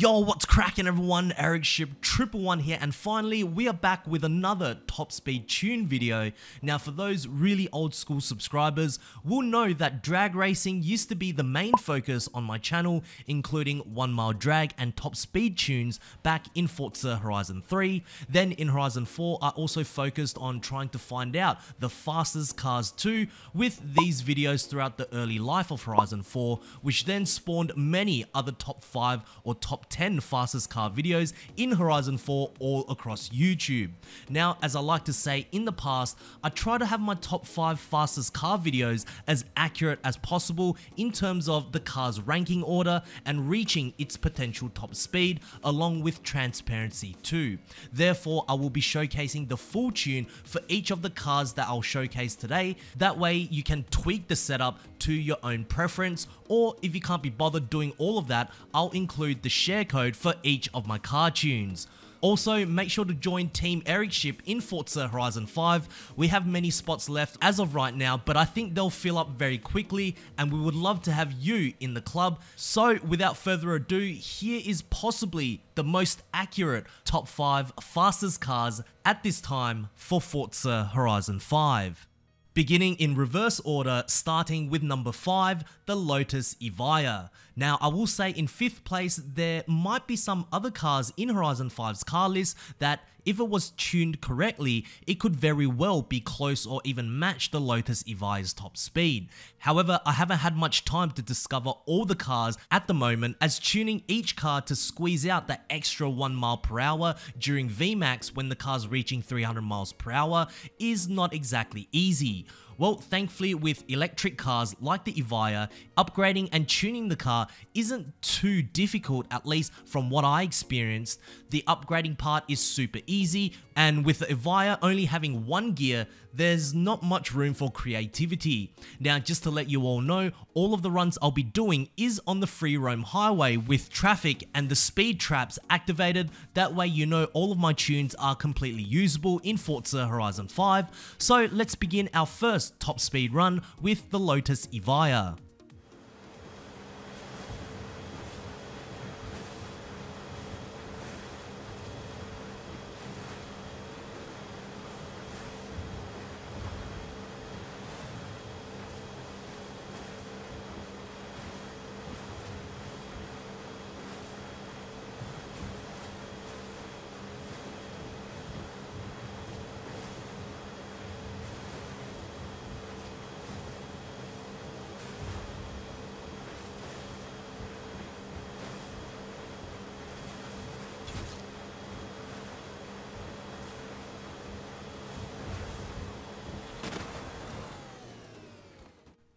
Yo, what's cracking everyone? Ericship Triple One here, and finally we are back with another top speed tune video. Now, for those really old school subscribers, we'll know that drag racing used to be the main focus on my channel, including one mile drag and top speed tunes back in Forza Horizon 3. Then in Horizon 4, I also focused on trying to find out the fastest cars too, with these videos throughout the early life of Horizon 4, which then spawned many other top 5 or top top 10 fastest car videos in Horizon 4 all across YouTube. Now, as I like to say in the past, I try to have my top 5 fastest car videos as accurate as possible in terms of the car's ranking order and reaching its potential top speed along with transparency too. Therefore, I will be showcasing the full tune for each of the cars that I'll showcase today. That way you can tweak the setup to your own preference or if you can't be bothered doing all of that, I'll include the share code for each of my cartoons. Also, make sure to join Team Ericship in Forza Horizon 5. We have many spots left as of right now, but I think they'll fill up very quickly and we would love to have you in the club. So without further ado, here is possibly the most accurate top 5 fastest cars at this time for Forza Horizon 5. Beginning in reverse order, starting with number 5, the Lotus Evija. Now, I will say in 5th place, there might be some other cars in Horizon 5's car list that if it was tuned correctly, it could very well be close or even match the Lotus Evija's top speed. However, I haven't had much time to discover all the cars at the moment as tuning each car to squeeze out that extra 1 mile per hour during VMAX when the car's reaching 300 miles per hour is not exactly easy. Well, thankfully with electric cars like the Evija, upgrading and tuning the car isn't too difficult at least from what I experienced. The upgrading part is super easy and with the Evija only having one gear, there's not much room for creativity. Now just to let you all know, all of the runs I'll be doing is on the free roam highway with traffic and the speed traps activated, that way you know all of my tunes are completely usable in Forza Horizon 5. So let's begin our first top speed run with the Lotus Evija.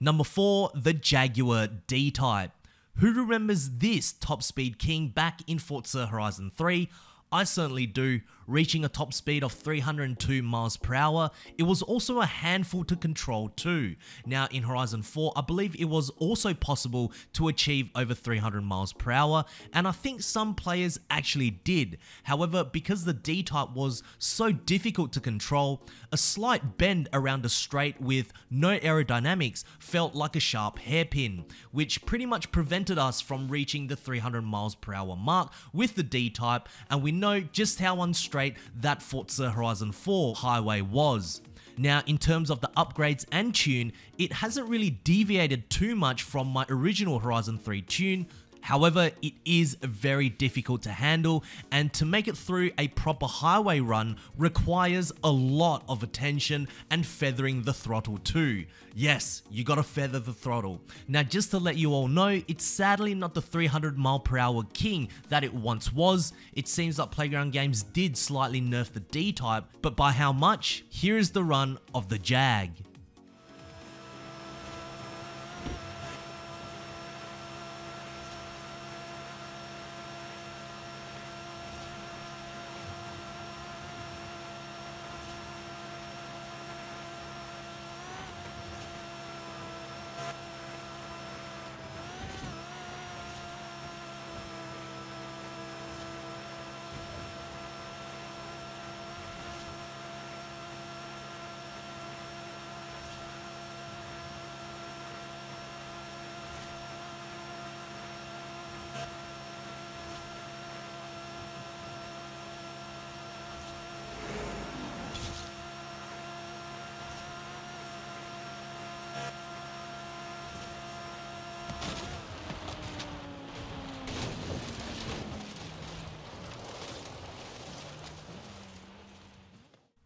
Number 4, the Jaguar D-Type. Who remembers this top speed king back in Forza Horizon 3? I certainly do, reaching a top speed of 302 miles per hour. It was also a handful to control too. Now in Horizon 4, I believe it was also possible to achieve over 300 miles per hour, and I think some players actually did. However, because the D-type was so difficult to control, a slight bend around a straight with no aerodynamics felt like a sharp hairpin, which pretty much prevented us from reaching the 300 miles per hour mark with the D-type, and we know just how unstraight that Forza Horizon 4 highway was. Now, in terms of the upgrades and tune, it hasn't really deviated too much from my original Horizon 3 tune, However, it is very difficult to handle and to make it through a proper highway run requires a lot of attention and feathering the throttle too. Yes, you gotta feather the throttle. Now just to let you all know, it's sadly not the 300 mile per hour king that it once was. It seems that Playground Games did slightly nerf the D-type, but by how much? Here is the run of the Jag.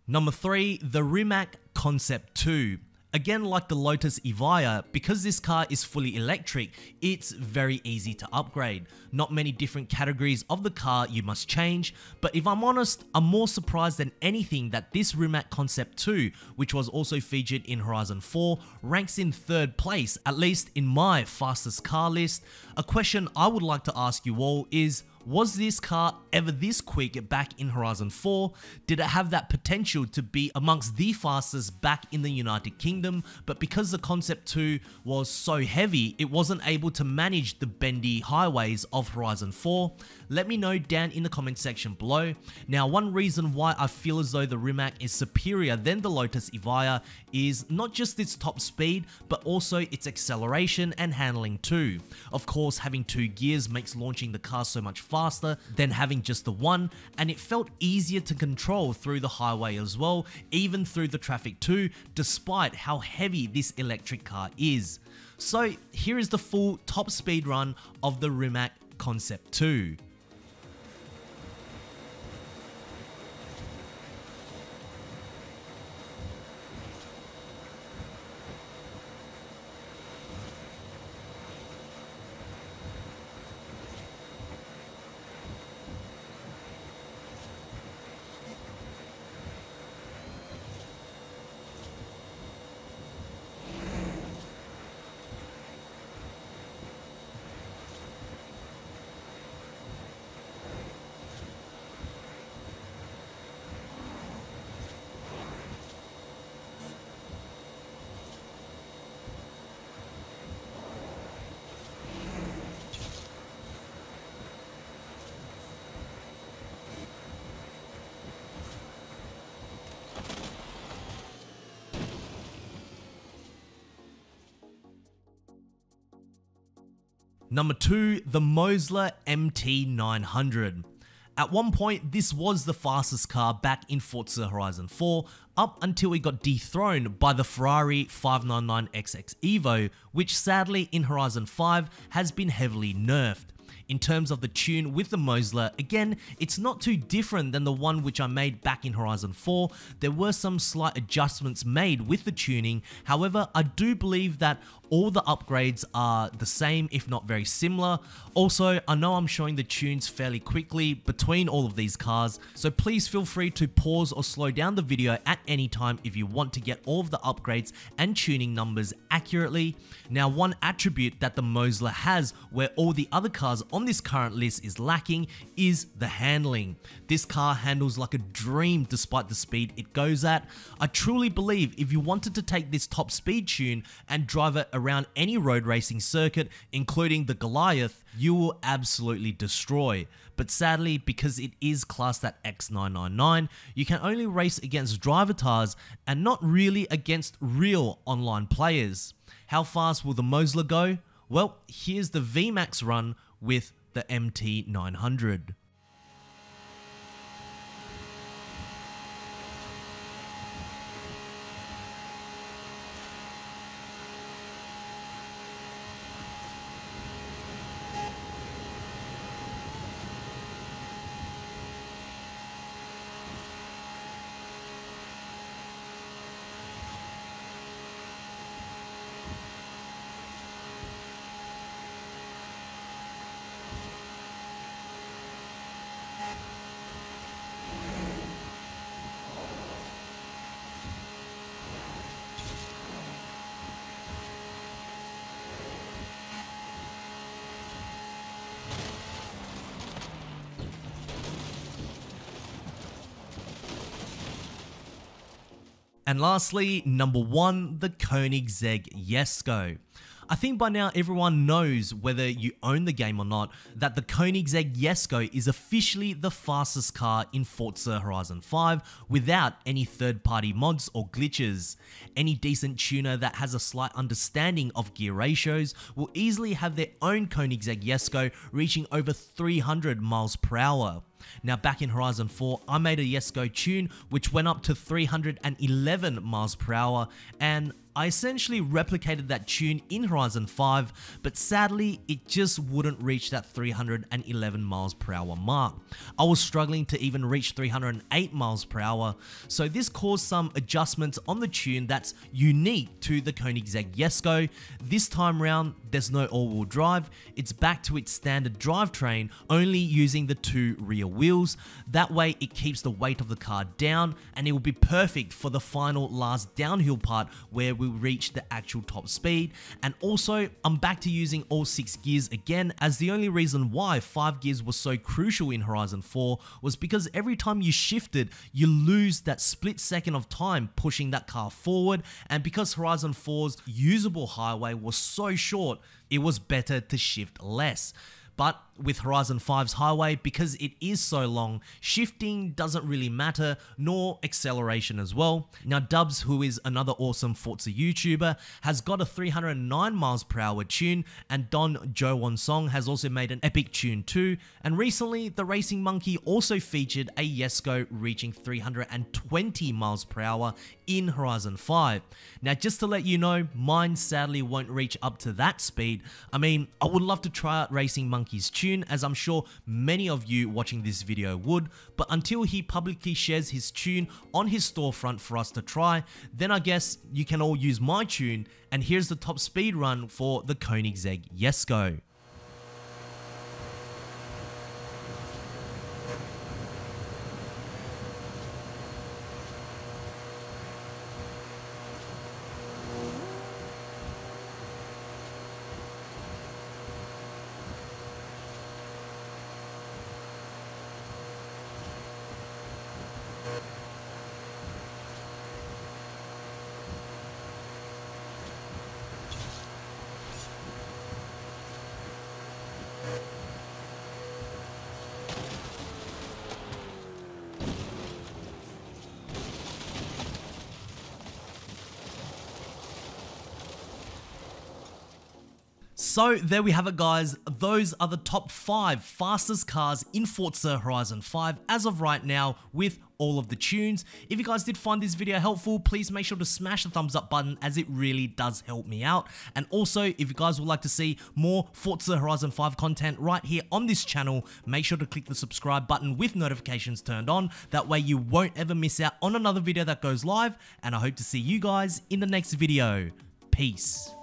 Number 3, the Rimac Concept 2. Again, like the Lotus Evija, because this car is fully electric, it's very easy to upgrade. Not many different categories of the car you must change, but if I'm honest, I'm more surprised than anything that this Rimac Concept 2, which was also featured in Horizon 4, ranks in third place, at least in my fastest car list. A question I would like to ask you all is, was this car ever this quick back in Horizon 4? Did it have that potential to be amongst the fastest back in the United Kingdom? But because the Concept 2 was so heavy, it wasn't able to manage the bendy highways of Horizon 4? Let me know down in the comment section below. Now, one reason why I feel as though the Rimac is superior than the Lotus Evija is not just its top speed, but also its acceleration and handling too. Of course, having two gears makes launching the car so much faster faster than having just the one, and it felt easier to control through the highway as well, even through the traffic too, despite how heavy this electric car is. So here is the full top speed run of the Rimac Concept 2. Number 2, the Mosler MT900. At one point, this was the fastest car back in Forza Horizon 4, up until it got dethroned by the Ferrari 599XX Evo, which sadly in Horizon 5 has been heavily nerfed. In terms of the tune with the Mosler, again, it's not too different than the one which I made back in Horizon 4. There were some slight adjustments made with the tuning, however, I do believe that all the upgrades are the same, if not very similar. Also, I know I'm showing the tunes fairly quickly between all of these cars, so please feel free to pause or slow down the video at any time if you want to get all of the upgrades and tuning numbers accurately. Now, one attribute that the Mosler has where all the other cars on this current list is lacking is the handling. This car handles like a dream despite the speed it goes at. I truly believe if you wanted to take this top speed tune and drive it around any road racing circuit, including the Goliath, you will absolutely destroy. But sadly, because it is classed at X999, you can only race against drivatars and not really against real online players. How fast will the Mosler go? Well, here's the VMAX run with the MT900. And lastly, number one, the Koenigsegg Jesko. I think by now everyone knows whether you own the game or not that the Koenigsegg Jesko is officially the fastest car in Forza Horizon 5 without any third party mods or glitches. Any decent tuner that has a slight understanding of gear ratios will easily have their own Koenigsegg Jesko reaching over 300 miles per hour. Now back in Horizon 4, I made a Jesko tune which went up to 311 miles per hour and I essentially replicated that tune in Horizon 5, but sadly, it just wouldn't reach that 311 miles per hour mark. I was struggling to even reach 308 miles per hour, so this caused some adjustments on the tune that's unique to the Koenigsegg Jesko. This time round, there's no all-wheel drive, it's back to its standard drivetrain, only using the two rear wheels. That way, it keeps the weight of the car down, and it will be perfect for the final last downhill part where we reach the actual top speed. And also, I'm back to using all 6 gears again as the only reason why 5 gears was so crucial in Horizon 4 was because every time you shifted, you lose that split second of time pushing that car forward. And because Horizon 4's usable highway was so short, it was better to shift less. But with Horizon 5's highway, because it is so long, shifting doesn't really matter, nor acceleration as well. Now Dubs, who is another awesome Forza YouTuber, has got a 309 miles per hour tune, and Don Joe One Song has also made an epic tune too, and recently the Racing Monkey also featured a Jesko reaching 320 miles per hour in Horizon 5. Now just to let you know, mine sadly won't reach up to that speed. I mean, I would love to try out Racing Monkey's tune as I'm sure many of you watching this video would, but until he publicly shares his tune on his storefront for us to try, then I guess you can all use my tune and here's the top speed run for the Koenigsegg Jesko. So there we have it guys, those are the top 5 fastest cars in Forza Horizon 5 as of right now with all of the tunes. If you guys did find this video helpful, please make sure to smash the thumbs up button as it really does help me out. And also, if you guys would like to see more Forza Horizon 5 content right here on this channel, make sure to click the subscribe button with notifications turned on. That way you won't ever miss out on another video that goes live. And I hope to see you guys in the next video. Peace.